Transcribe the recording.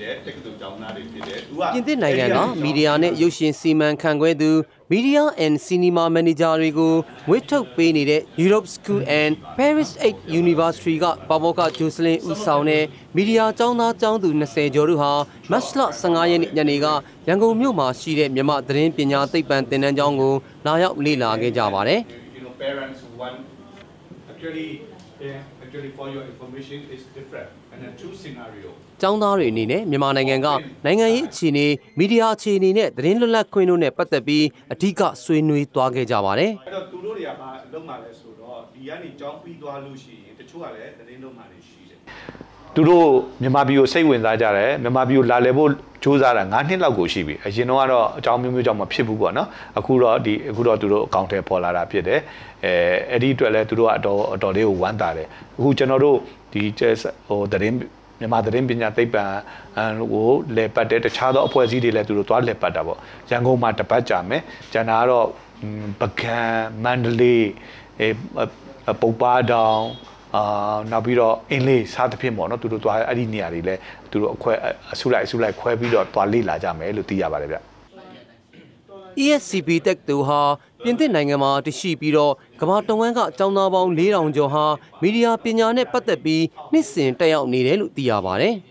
တယ်တက္ကသိုလ်ကျောင်းသားတွေဖြစ်တယ်သူကပြင်သစ်နိုင်ငံကမီဒီယာနဲ့ရုပ်ရှင်စီမံခန့်ခွဲသူ Media and Cinema Manager တွေကိုဝစ်ထုတ်ပေးနေတဲ့ Europe School and Paris 8 University ကပါမောက္ခဂျိုစလင်ဦးဆောင်တဲ့မီဒီယာကျောင်းသားကျောင်းသူ20ကျော်တို့ဟာမတ်လ15ရက်နေ့ညနေကရန်ကုန်မြို့မှာရှိတဲ့မြမသတင်းပညာသိပ္ပံသင်တန်းကျောင်းကိုလာရောက်လေ့လာခဲ့ကြပါတယ်။ actually yeah, actually for your information is different and a two scenario ကျောင်းသားတွေအနေနဲ့မြန်မာနိုင်ငံကနိုင်ငံရေးအခြေအနေမီဒီယာအခြေအနေနဲ့သတင်းလွတ်လပ်ခွင့်တို့နဲ့ပတ်သက်ပြီးအဓိကဆွေးနွေးသွားခဲ့ကြပါတယ်။အဲ့တော့သူတို့တွေ ကဘာလုံးမှလဲဆိုတော့ဒီကနေကြောင်းပြီးသွားလို့ရှိရင်တချို့ကလည်းသတင်းလုံးမှတွေရှိတယ်သူတို့မြန်မာပြည်ကိုစိတ်ဝင်စားကြတယ်မြန်မာပြည်ကိုလာလည်ဖို့စူးစမ်းတာ9နှစ်လောက်ကိုရှိပြီအရင်တော့ကတော့အကြောင်းမျိုးမျိုးကြောင့်မဖြစ်ဘူးပေါ့နော်အခုတော့ဒီအခုတော့သူတို့အကောင့်ထဲပေါ်လာတာဖြစ်တယ်အဲအဲ့ဒီအတွက်လည်းသူတို့ကအတော်အတော်လေးကိုဝမ်းသာတယ်အခုကျွန်တော်တို့ဒီဟိုသတင်းမြန်မာသတင်းပညာသိပ္ပံကိုလေပတ်တဲ့တခြားသောအဖွဲ့အစည်းတွေလည်းသူတို့သွားလေပတ်တာပေါ့ရန်ကုန်မှာတပတ်ကြာမယ်ကျန်တာကတော့ ပကံမန္တလေးအဲပုပ္ပါတောင်အာနောက်ပြီးတော့အင်းလေးစားသဖြင့်ပေါ့နော်သူတို့သွားအဲ့ဒီနေရာတွေလဲသူတို့အခွဲအစုလိုက်အစုလိုက်ခွဲပြီးတော့သွားလေ့လာကြမယ်လို့သိရပါတယ်ဗျ ESCP တက်တူဟာပြင်သစ်နိုင်ငံမှာတရှိပြီးတော့ကမ္ဘာတဝန်းကအကြောင်းသားပေါင်း4000ကျော်ဟာမီဒီယာပညာနဲ့ပတ်သက်ပြီးနှစ်စဉ်တက်ရောက်နေတယ်လို့သိရပါတယ်။